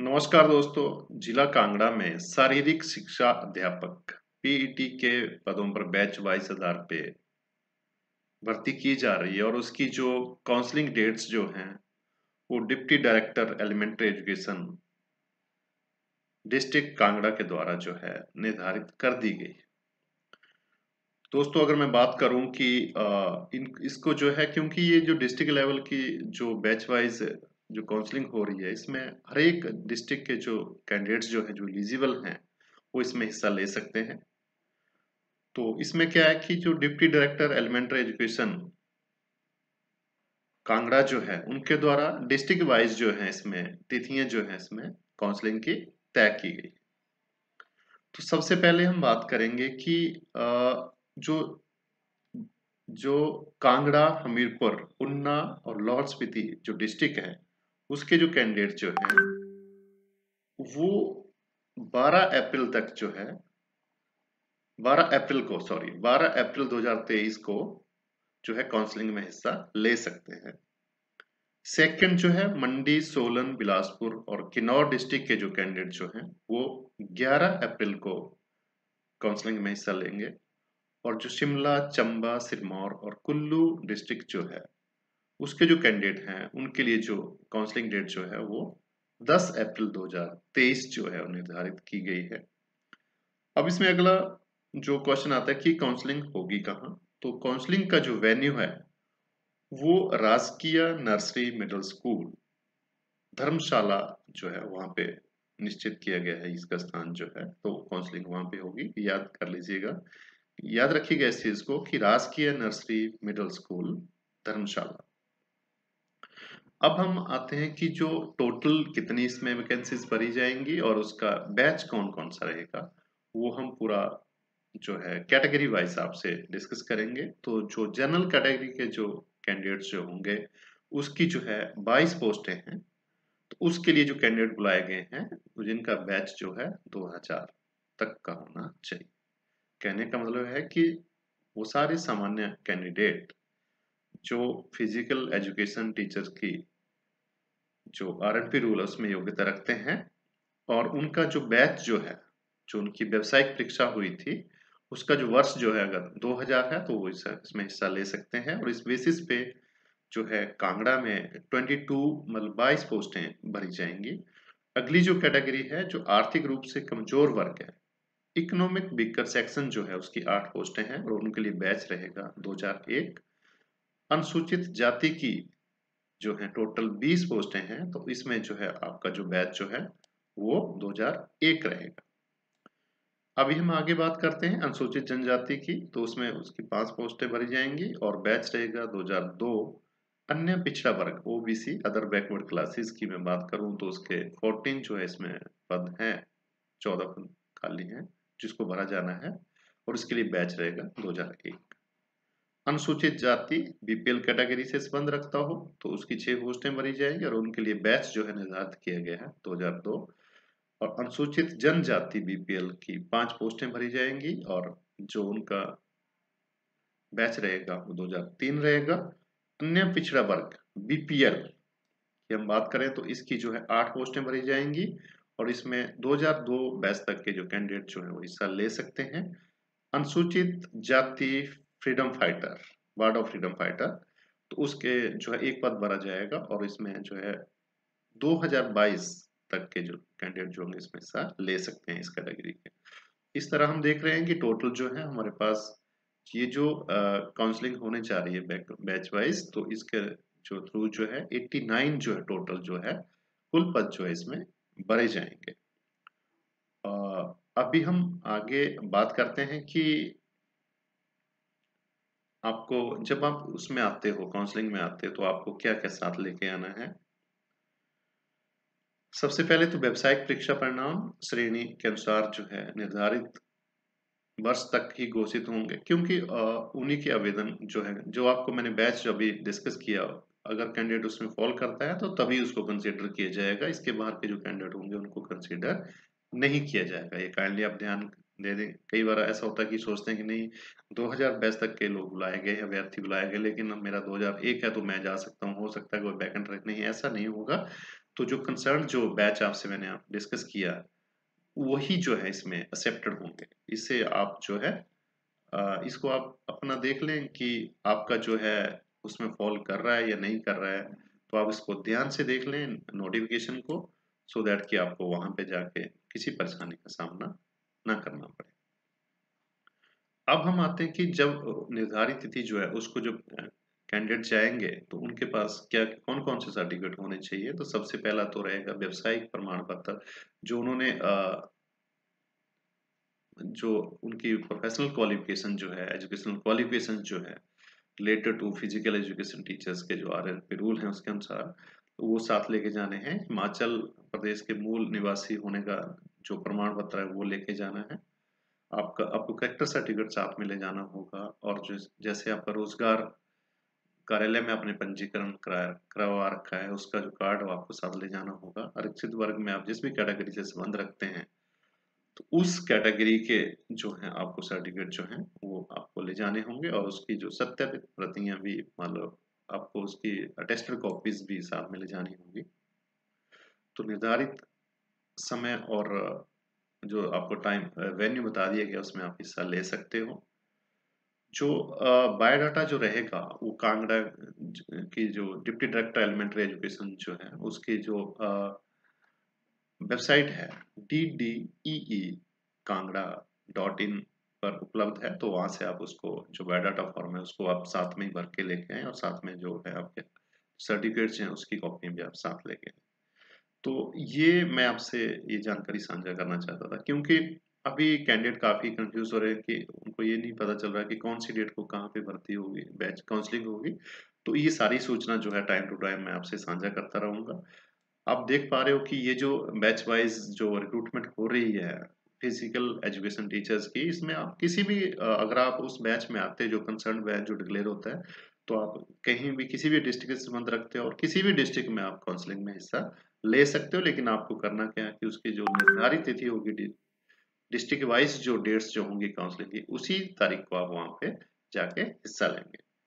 नमस्कार दोस्तों, जिला कांगड़ा में शारीरिक शिक्षा अध्यापक पीईटी के पदों पर बैच वाइज आधार पे भर्ती की जा रही है और उसकी जो काउंसलिंग डेट्स जो हैं, वो deputy director elementary education district Kangra के द्वारा जो है निर्धारित कर दी गई दोस्तों, अगर मैं बात करूँ कि इन, इसको जो है, क्योंकि ये जो डिस्ट्रिक्ट लेवल की जो बैच वाइज जो काउंसलिंग हो रही है, इसमें हर एक डिस्ट्रिक्ट के जो कैंडिडेट्स जो है, जो एलिजिबल हैं, वो इसमें हिस्सा ले सकते हैं। तो इसमें क्या है कि जो deputy director elementary education Kangra जो है, उनके द्वारा डिस्ट्रिक्ट वाइज जो है, इसमें तिथियाँ जो है, इसमें काउंसलिंग की तय की गई। तो सबसे पहले हम बात करेंगे कि जो जो कांगड़ा, हमीरपुर, उन्ना और लाहौल स्पीति जो डिस्ट्रिक्ट है उसके जो कैंडिडेट जो है, वो 12 अप्रैल तक जो है 12 अप्रैल को सॉरी 12 अप्रैल 2023 को जो है काउंसलिंग में हिस्सा ले सकते हैं। सेकंड जो है, मंडी, सोलन, बिलासपुर और किन्नौर डिस्ट्रिक्ट के जो कैंडिडेट जो हैं, वो 11 अप्रैल को काउंसलिंग में हिस्सा लेंगे। और जो शिमला, चंबा, सिरमौर और कुल्लू डिस्ट्रिक्ट जो है उसके जो कैंडिडेट हैं, उनके लिए जो काउंसलिंग डेट जो है, वो 10 अप्रैल 2023 जो है निर्धारित की गई है। अब इसमें अगला जो क्वेश्चन आता है कि काउंसलिंग होगी कहाँ? तो काउंसलिंग का जो वेन्यू है, वो राजकीय नर्सरी मिडिल स्कूल धर्मशाला जो है, वहाँ पे निश्चित किया गया है, इसका स्थान जो है तो काउंसलिंग वहाँ पे होगी। याद कर लीजिएगा। याद रखिएगा इस चीज़ को कि राजकीय नर्सरी मिडिल स्कूल धर्मशाला। अब हम आते हैं कि जो टोटल कितनी इसमें वैकेंसीज भरी जाएँगी और उसका बैच कौन कौन सा रहेगा, वो हम पूरा जो है कैटेगरी वाइज आपसे डिस्कस करेंगे। तो जो जनरल कैटेगरी के जो कैंडिडेट्स जो होंगे, उसकी जो है 22 पोस्टें हैं। तो उसके लिए जो कैंडिडेट बुलाए गए हैं जिनका बैच जो है 2000 तक का होना चाहिए। कहने का मतलब है कि वो सारे सामान्य कैंडिडेट जो फ़िज़िकल एजुकेशन टीचर की जो आर एन पी रूल उसमें योग्यता रखते हैं और उनका जो बैच जो है जो उनकी व्यावसायिक परीक्षा हुई थी उसका जो वर्ष जो है अगर 2000 है तो वो इस, इसमें हिस्सा ले सकते हैं और इस बेसिस पे जो है कांगड़ा में 22 मतलब बाईस पोस्टें भरी जाएँगी। अगली जो कैटेगरी है जो आर्थिक रूप से कमज़ोर वर्ग है इकोनॉमिक बिकर सेक्शन जो है उसकी आठ पोस्टें हैं और उनके लिए बैच रहेगा 2001 अनुसूचित जाति की जो है टोटल 20 पोस्टें हैं तो इसमें जो है आपका जो बैच जो है, वो 2001 रहेगा। अभी हम आगे बात करते हैं अनुसूचित जनजाति की तो उसमें उसकी पाँच पोस्टें भरी जाएँगी और बैच रहेगा 2002 अन्य पिछड़ा वर्ग ओबीसी अदर बैकवर्ड क्लासेस की मैं बात करूँ तो उसके 14 जो है इसमें पद हैं 14 पद खाली हैं, जिसको भरा जाना है, और इसके लिए बैच रहेगा 2001 अनुसूचित जाति बीपीएल कैटेगरी से संबंध रखता हो तो उसकी छह पोस्टें भरी जाएँगी और उनके लिए बैच जो है निर्धारित किया गया है 2002 और अनुसूचित जनजाति बीपीएल की पाँच पोस्टें भरी जाएँगी और जो उनका बैच रहेगा वो 2003 रहेगा। अन्य पिछड़ा वर्ग बीपीएल की हम बात करें तो इसकी जो है आठ पोस्टें भरी जाएँगी और इसमें 2002 बैच तक के जो कैंडिडेट जो है वो हिस्सा ले सकते हैं। अनुसूचित जाति freedom fighter ward of freedom fighter तो उसके जो है एक पद भरा जाएगा और इसमें जो है 2022 तक के जो कैंडिडेट जो होंगे इसमें हिस्सा ले सकते हैं इस कैटेगरी के। इस तरह हम देख रहे हैं कि टोटल जो है हमारे पास ये जो काउंसलिंग होने जा रही है बैच वाइज तो इसके जो थ्रू जो है 89 जो है टोटल जो है कुल पद जो है इसमें भरे जाएँगे। अभी हम आगे बात करते हैं कि आपको, जब आप उसमें आते हो काउंसलिंग में आते हो तो आपको क्या क्या साथ लेके आना है? सबसे पहले तो व्यावसायिक परीक्षा परिणाम श्रेणी के अनुसार जो है, निर्धारित वर्ष तक ही घोषित होंगे। क्योंकि उन्हीं के आवेदन जो है, जो आपको मैंने बैच जो अभी डिस्कस किया, अगर कैंडिडेट उसमें फॉल करता है तो तभी उसको कंसिडर किया जाएगा। इसके बाहर के जो कैंडिडेट होंगे, उनको कंसिडर नहीं किया जाएगा। ये काइंडली आप ध्यान दे दें। कई बार ऐसा होता है कि सोचते हैं कि नहीं 2000 बैच तक के लोग बुलाए गए अभ्यर्थी बुलाए गए, लेकिन अब मेरा 2001 है तो मैं जा सकता हूँ, हो सकता है कोई बैकेंट रख नहीं, ऐसा नहीं होगा। तो जो कंसर्न जो बैच आपसे मैंने आप डिस्कस किया, वही जो है इसमें एक्सेप्टेड होंगे। इससे आप जो है इसको आप अपना देख लें कि आपका जो है उसमें फॉल कर रहा है या नहीं कर रहा है। तो आप इसको ध्यान से देख लें नोटिफिकेशन को सो so दैट कि आपको वहाँ पे जाके किसी परेशानी का सामना ना करना पड़े। अब हम आते हैं कि जब निर्धारित तिथि जो है, उसको जो कैंडिडेट जाएँगे तो उनके पास क्या कौन कौन से सर्टिफिकेट होने चाहिए? तो सबसे पहला तो रहेगा व्यवसायिक प्रमाण पत्र, जो उन्होंने जो उनकी प्रोफेशनल क्वालिफिकेशन जो है एजुकेशनल क्वालिफिकेशन जो है related to physical education teachers के जो आर एल रूल हैं उसके अनुसार तो वो साथ लेके जाने हैं। हिमाचल प्रदेश के मूल निवासी होने का जो प्रमाण पत्र है वो लेके जाना है। आपका, आपको करेक्टर सर्टिफिकेट साथ में ले जाना होगा और जो, जैसे आपका रोज़गार कार्यालय में आपने पंजीकरण कराया, करवा रखा है, उसका जो कार्ड वो आपको साथ ले जाना होगा। आरक्षित वर्ग में आप जिस भी कैटेगरी से संबंध रखते हैं तो उस कैटेगरी के जो है आपको सर्टिफिकेट जो है, वो आपको ले जाने होंगे और उसकी जो सत्यापित प्रतियाँ भी मतलब आपको उसकी अटेस्टेड कॉपीज भी साथ में ले जानी होंगी। तो निर्धारित समय और जो आपको टाइम वेन्यू बता दिया गया उसमें आप हिस्सा ले सकते हो। जो बायोडाटा जो रहेगा, वो कांगड़ा की जो डिप्टी डायरेक्टर एलिमेंट्री एजुकेशन जो है, उसकी जो वेबसाइट है D D E E Kangra dot in पर उपलब्ध है तो वहाँ से आप उसको, जो बायोडाटा फॉर्म है, उसको आप साथ में ही भर के लेके आए और साथ में जो है आपके सर्टिफिकेट्स हैं, उसकी कॉपी भी आप साथ लेके आए। तो ये मैं आपसे ये जानकारी साझा करना चाहता था, क्योंकि अभी कैंडिडेट काफ़ी कंफ्यूज हो रहे हैं कि उनको ये नहीं पता चल रहा कि कौन सी डेट को कहाँ पे भर्ती होगी बैच काउंसलिंग होगी। तो ये सारी सूचना जो है टाइम टू टाइम मैं आपसे साझा करता रहूँगा। आप देख पा रहे हो कि ये जो बैच वाइज जो रिक्रूटमेंट हो रही है फ़िज़िकल एजुकेशन टीचर्स की, इसमें आप किसी भी अगर आप उस बैच में आते हैं जो कंसर्न बैच जो डिक्लेयर होता है तो आप कहीं भी किसी भी डिस्ट्रिक्ट से संबंध रखते हो और किसी भी डिस्ट्रिक्ट में आप काउंसलिंग में हिस्सा ले सकते हो, लेकिन आपको करना क्या है कि उसकी जो निर्धारित तिथि होगी डिस्ट्रिक्ट वाइज जो डेट्स जो होंगी काउंसलिंग की, उसी तारीख को आप वहाँ पे जाके हिस्सा लेंगे।